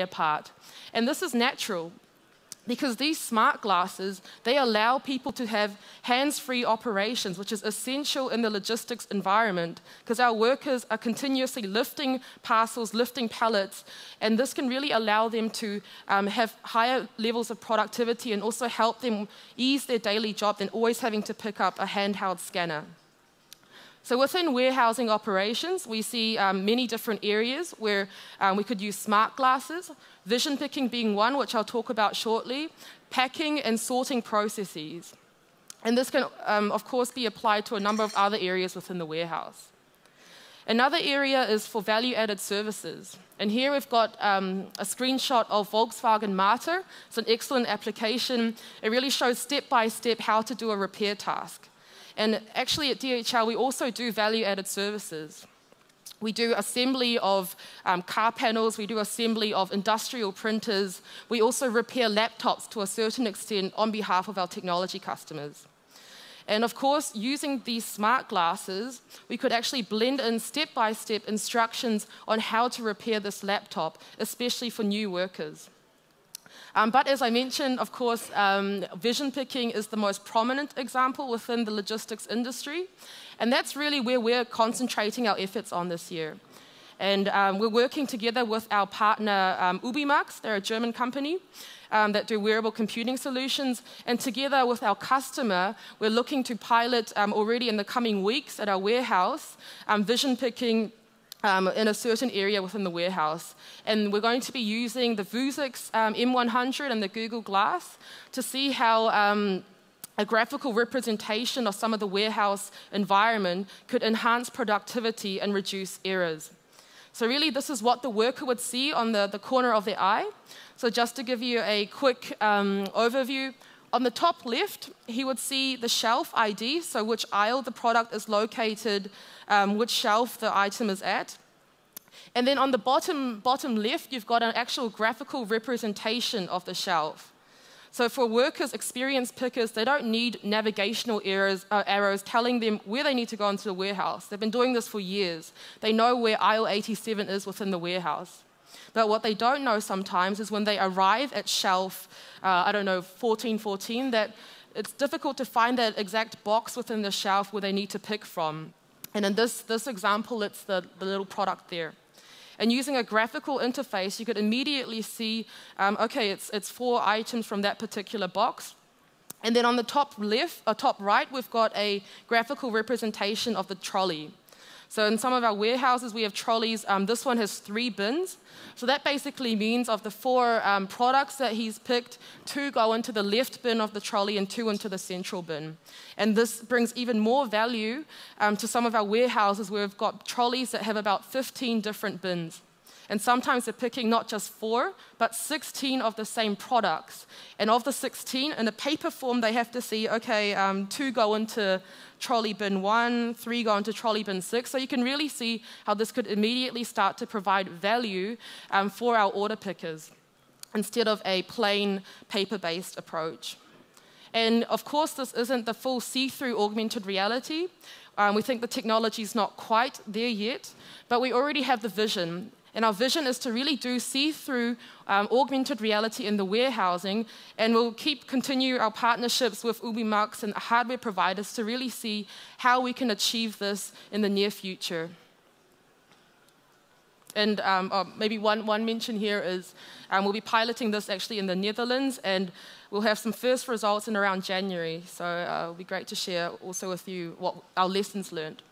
apart. And this is natural because these smart glasses they allow people to have hands-free operations which is essential in the logistics environment because our workers are continuously lifting parcels lifting pallets and this can really allow them to um, have higher levels of productivity and also help them ease their daily job than always having to pick up a handheld scanner so within warehousing operations, we see um, many different areas where um, we could use smart glasses, vision picking being one, which I'll talk about shortly, packing and sorting processes. And this can, um, of course, be applied to a number of other areas within the warehouse. Another area is for value-added services. And here we've got um, a screenshot of Volkswagen MARTA. It's an excellent application. It really shows step-by-step -step how to do a repair task. And actually at DHL, we also do value-added services. We do assembly of um, car panels, we do assembly of industrial printers, we also repair laptops to a certain extent on behalf of our technology customers. And of course, using these smart glasses, we could actually blend in step-by-step -step instructions on how to repair this laptop, especially for new workers. Um, but as I mentioned, of course, um, vision picking is the most prominent example within the logistics industry. And that's really where we're concentrating our efforts on this year. And um, we're working together with our partner um, Ubimax, they're a German company um, that do wearable computing solutions. And together with our customer, we're looking to pilot um, already in the coming weeks at our warehouse um, vision picking um, in a certain area within the warehouse. And we're going to be using the Vuzix um, M100 and the Google Glass to see how um, a graphical representation of some of the warehouse environment could enhance productivity and reduce errors. So really, this is what the worker would see on the, the corner of their eye. So just to give you a quick um, overview, on the top left, he would see the shelf ID, so which aisle the product is located, um, which shelf the item is at. And then on the bottom, bottom left, you've got an actual graphical representation of the shelf. So for workers, experienced pickers, they don't need navigational errors, uh, arrows telling them where they need to go into the warehouse. They've been doing this for years. They know where aisle 87 is within the warehouse. But what they don't know sometimes is when they arrive at shelf, uh, I don't know, 1414, that it's difficult to find that exact box within the shelf where they need to pick from. And in this, this example, it's the, the little product there. And using a graphical interface, you could immediately see, um, okay, it's, it's four items from that particular box. And then on the top left, or uh, top right, we've got a graphical representation of the trolley. So in some of our warehouses, we have trolleys. Um, this one has three bins. So that basically means of the four um, products that he's picked, two go into the left bin of the trolley and two into the central bin. And this brings even more value um, to some of our warehouses where we've got trolleys that have about 15 different bins. And sometimes they're picking not just four, but 16 of the same products. And of the 16, in a paper form, they have to see, okay, um, two go into trolley bin one, three go into trolley bin six. So you can really see how this could immediately start to provide value um, for our order pickers instead of a plain paper-based approach. And of course, this isn't the full see-through augmented reality. Um, we think the technology is not quite there yet, but we already have the vision. And our vision is to really do see-through um, augmented reality in the warehousing, and we'll keep continue our partnerships with Ubimax and hardware providers to really see how we can achieve this in the near future. And um, oh, maybe one, one mention here is um, we'll be piloting this actually in the Netherlands, and we'll have some first results in around January. So uh, it'll be great to share also with you what our lessons learned.